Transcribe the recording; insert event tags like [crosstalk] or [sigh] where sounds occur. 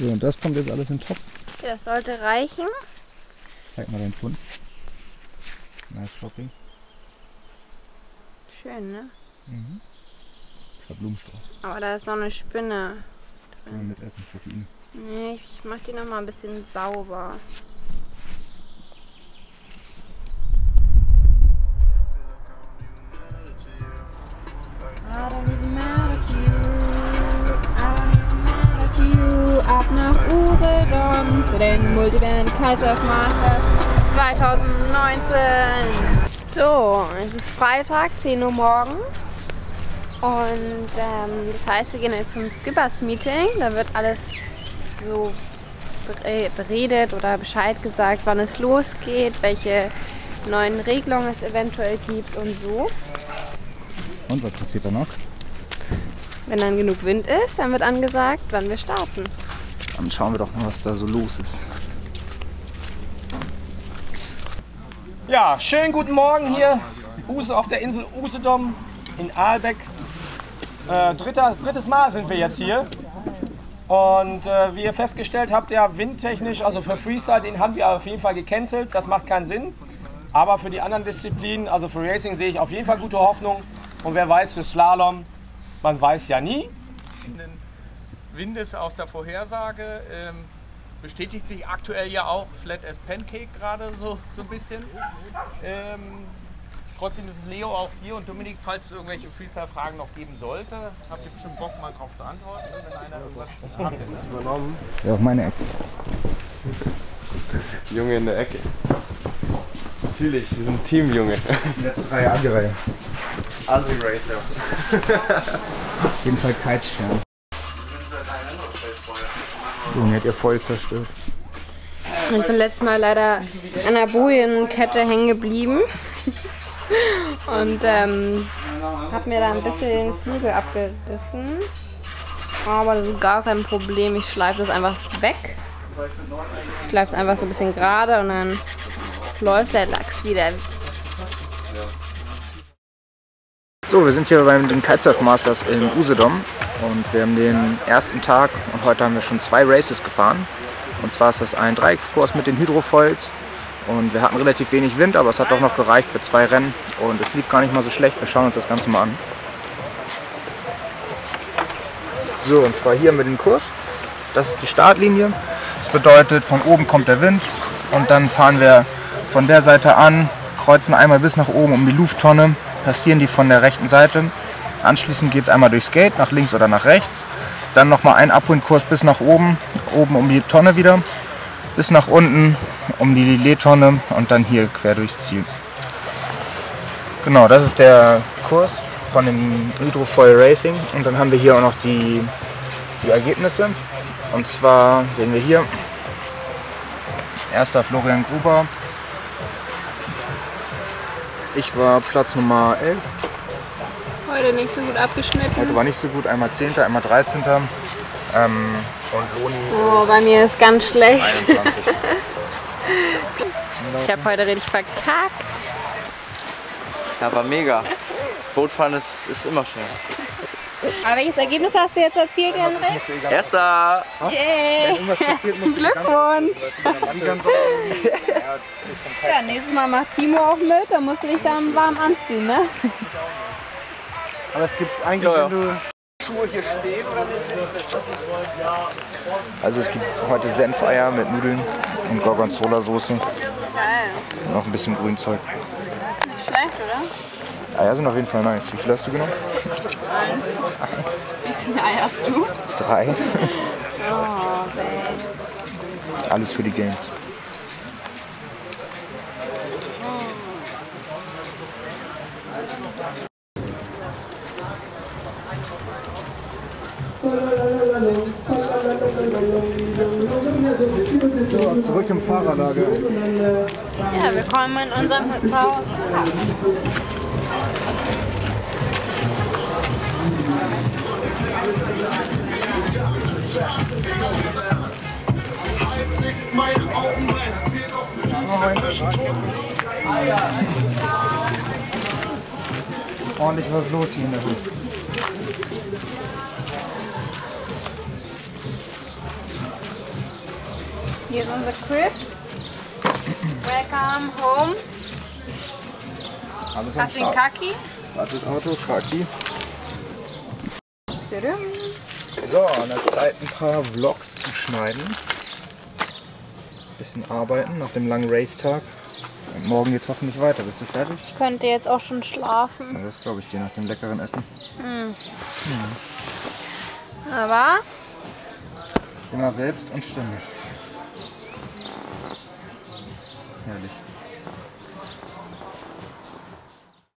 So, und das kommt jetzt alles in den Topf. Ja, das sollte reichen. Zeig mal deinen Pfund. Nice Shopping. Schön, ne? Mhm. Ich hab Blumenstrauß. Aber da ist noch eine Spinne. Kann man mit essen, Protein. Nee, ich mach die noch mal ein bisschen sauber. Nach Usedom zu den Multiband Kitesurf Masters 2019. So, es ist Freitag, 10 Uhr morgens. Und ähm, das heißt, wir gehen jetzt zum Skippers Meeting. Da wird alles so bere- beredet oder Bescheid gesagt, wann es losgeht, welche neuen Regelungen es eventuell gibt und so. Und was passiert da noch? Wenn dann genug Wind ist, dann wird angesagt, wann wir starten. Dann schauen wir doch mal, was da so los ist. Ja, schönen guten Morgen hier Use auf der Insel Usedom in Aalbeck. Äh, dritter, drittes Mal sind wir jetzt hier. Und äh, wie ihr festgestellt habt, ja, windtechnisch, also für Freestyle, den haben wir auf jeden Fall gecancelt. Das macht keinen Sinn. Aber für die anderen Disziplinen, also für Racing, sehe ich auf jeden Fall gute Hoffnung. Und wer weiß, für Slalom, man weiß ja nie. Windes aus der Vorhersage. Ähm, bestätigt sich aktuell ja auch Flat as Pancake gerade so, so ein bisschen. Ähm, trotzdem ist Leo auch hier und Dominik, falls es irgendwelche Freestyle-Fragen noch geben sollte, habt ihr bestimmt Bock mal drauf zu antworten, wenn einer irgendwas hat. Ja, auf meine Ecke. Junge in der Ecke. Natürlich, wir sind Team, Junge. Letzte Reihe. Asi Racer. Auf jeden Fall Kitestern. Junge, hat ihr voll zerstört. Ich bin letztes Mal leider an der Bojenkette hängen geblieben und ähm, habe mir da ein bisschen den Flügel abgerissen. Aber das ist gar kein Problem. Ich schleife das einfach weg. Ich schleife es einfach so ein bisschen gerade und dann läuft der Lachs wieder. So, wir sind hier beim den Kitesurf Masters in Usedom und wir haben den ersten Tag und heute haben wir schon zwei Races gefahren. Und zwar ist das ein Dreieckskurs mit den Hydrofoils und wir hatten relativ wenig Wind, aber es hat doch noch gereicht für zwei Rennen und es lief gar nicht mal so schlecht. Wir schauen uns das Ganze mal an. So, und zwar hier wir den Kurs. Das ist die Startlinie. Das bedeutet, von oben kommt der Wind und dann fahren wir von der Seite an, kreuzen einmal bis nach oben um die Lufttonne, passieren die von der rechten Seite. Anschließend geht es einmal durchs Gate, nach links oder nach rechts. Dann nochmal ein Abholkurs bis nach oben, oben um die Tonne wieder, bis nach unten um die Lillet-Tonne und dann hier quer durchs Ziel. Genau, das ist der Kurs von dem Hydrofoil Racing und dann haben wir hier auch noch die, die Ergebnisse. Und zwar sehen wir hier, erster Florian Gruber, ich war Platz Nummer 11. Heute nicht so gut abgeschnitten. Heute war nicht so gut, einmal 10., einmal 13. Ähm, und Loni Oh, bei mir ist ganz schlecht. 21. Ich habe heute richtig verkackt. Ja, war mega. Bootfahren ist, ist immer schön. Aber welches Ergebnis hast du jetzt erzielt, Henrik? Erster! Yay! Herzlichen Glückwunsch! Ja, nächstes Mal macht Timo auch mit, dann musst du dich dann warm anziehen, ne? Aber es gibt eigentlich, Ja, ja. wenn du Also es gibt heute Senfeier mit Nudeln und Gorgonzola-Soße. Geil. Und noch ein bisschen Grünzeug. Nicht schlecht, oder? Eier sind auf jeden Fall nice. Wie viel hast du genommen? Wie viele Eier hast du? Drei. [laughs] Oh, babe. Alles für die Games. So, zurück im Fahrerlager. Ja, willkommen in unserem Zuhause. Ordentlich was los hier in der Hut. Hier ist unser Crib. Welcome home. Alles Hast du den. Kaki? Wartet Auto, Kaki. So, an der Zeit ein paar Vlogs zu schneiden. Bisschen arbeiten nach dem langen Racetag. Und morgen geht's hoffentlich weiter. Bist du fertig? Ich könnte jetzt auch schon schlafen. Ja, das glaube ich dir nach dem leckeren Essen. Aber Immer selbst und ständig. Yani.